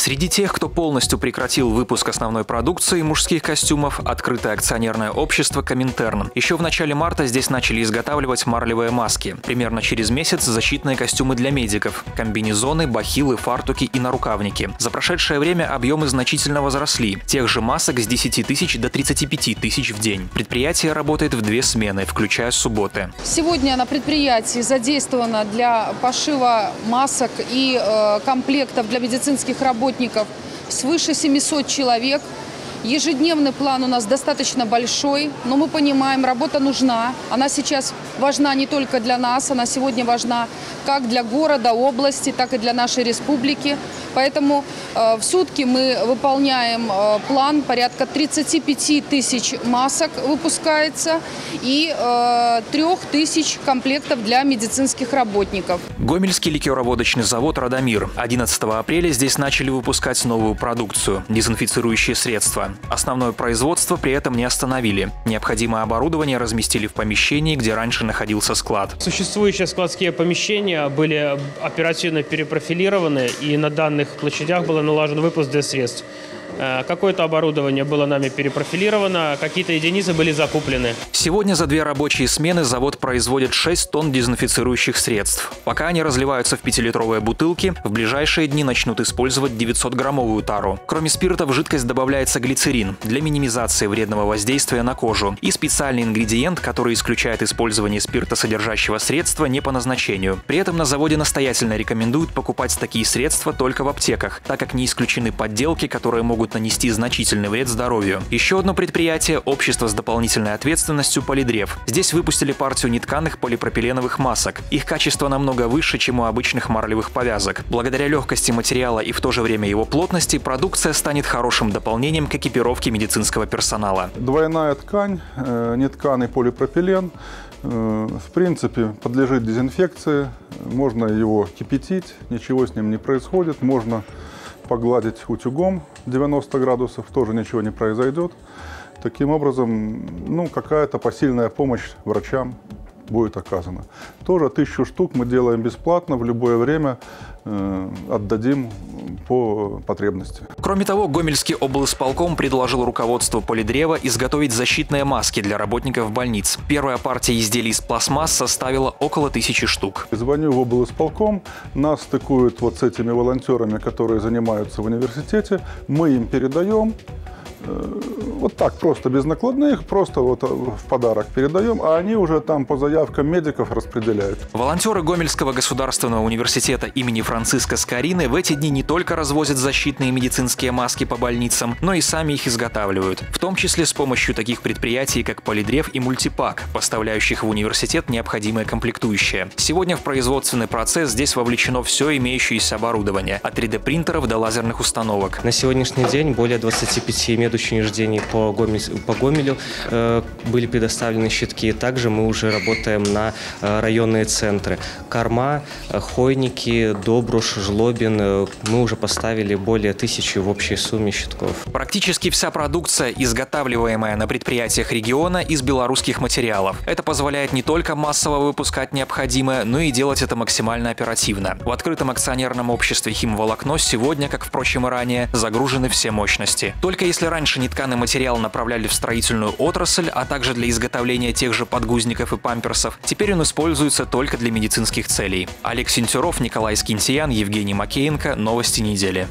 Среди тех, кто полностью прекратил выпуск основной продукции мужских костюмов, открытое акционерное общество «Коминтерн». Еще в начале марта здесь начали изготавливать марлевые маски. Примерно через месяц защитные костюмы для медиков, комбинезоны, бахилы, фартуки и нарукавники. За прошедшее время объемы значительно возросли. Тех же масок с 10 тысяч до 35 тысяч в день. Предприятие работает в две смены, включая субботы. Сегодня на предприятии задействовано для пошива масок и э, комплектов для медицинских работников свыше 700 человек. Ежедневный план у нас достаточно большой, но мы понимаем, работа нужна. Она сейчас важна не только для нас, она сегодня важна как для города, области, так и для нашей республики. Поэтому э, в сутки мы выполняем э, план, порядка 35 тысяч масок выпускается и э, 3 тысяч комплектов для медицинских работников. Гомельский ликероводочный завод «Радомир». 11 апреля здесь начали выпускать новую продукцию – дезинфицирующие средства. Основное производство при этом не остановили. Необходимое оборудование разместили в помещении, где раньше находился склад. Существующие складские помещения были оперативно перепрофилированы, и на данных площадях был налажен выпуск для средств. Э, какое-то оборудование было нами перепрофилировано, какие-то единицы были закуплены. Сегодня за две рабочие смены завод производит 6 тонн дезинфицирующих средств. Пока они разливаются в 5-литровые бутылки, в ближайшие дни начнут использовать 900-граммовую тару. Кроме спирта в жидкость добавляется глицерин для минимизации вредного воздействия на кожу и специальный ингредиент, который исключает использование спирта содержащего средства не по назначению. При этом на заводе настоятельно рекомендуют покупать такие средства только в аптеках, так как не исключены подделки, которые могут могут нанести значительный вред здоровью. Еще одно предприятие – общество с дополнительной ответственностью «Полидрев». Здесь выпустили партию нетканых полипропиленовых масок. Их качество намного выше, чем у обычных марлевых повязок. Благодаря легкости материала и в то же время его плотности, продукция станет хорошим дополнением к экипировке медицинского персонала. Двойная ткань, э, нетканый полипропилен, э, в принципе, подлежит дезинфекции. Можно его кипятить, ничего с ним не происходит. Можно погладить утюгом 90 градусов, тоже ничего не произойдет. Таким образом, ну, какая-то посильная помощь врачам будет оказана. Тоже тысячу штук мы делаем бесплатно в любое время, э, отдадим по потребности. Кроме того, Гомельский облсполком предложил руководству Полидрева изготовить защитные маски для работников больниц. Первая партия изделий из пластмасс составила около тысячи штук. Звоню в облсполком, нас стыкуют вот с этими волонтерами, которые занимаются в университете, мы им передаем, вот так, просто без накладных, просто вот э, в подарок передаем, а они уже там по заявкам медиков распределяют. Волонтеры Гомельского государственного университета имени Франциска Скорины в эти дни не только развозят защитные медицинские маски по больницам, но и сами их изготавливают, в том числе с помощью таких предприятий, как Полидрев и Мультипак, поставляющих в университет необходимое комплектующее. Сегодня в производственный процесс здесь вовлечено все имеющееся оборудование, от 3D-принтеров до лазерных установок. На сегодняшний день более 25 медучреждений по, Гомель, по Гомелю э, были предоставлены щитки. Также мы уже работаем на э, районные центры. Корма, э, Хойники, Добруш, Жлобин. Э, мы уже поставили более тысячи в общей сумме щитков. Практически вся продукция, изготавливаемая на предприятиях региона, из белорусских материалов. Это позволяет не только массово выпускать необходимое, но и делать это максимально оперативно. В открытом акционерном обществе «Химволокно» сегодня, как, впрочем, и ранее, загружены все мощности. Только если раньше Раньше нетканый материал направляли в строительную отрасль, а также для изготовления тех же подгузников и памперсов. Теперь он используется только для медицинских целей. Олег Сентюров, Николай Скинтиян, Евгений Макеенко. Новости недели.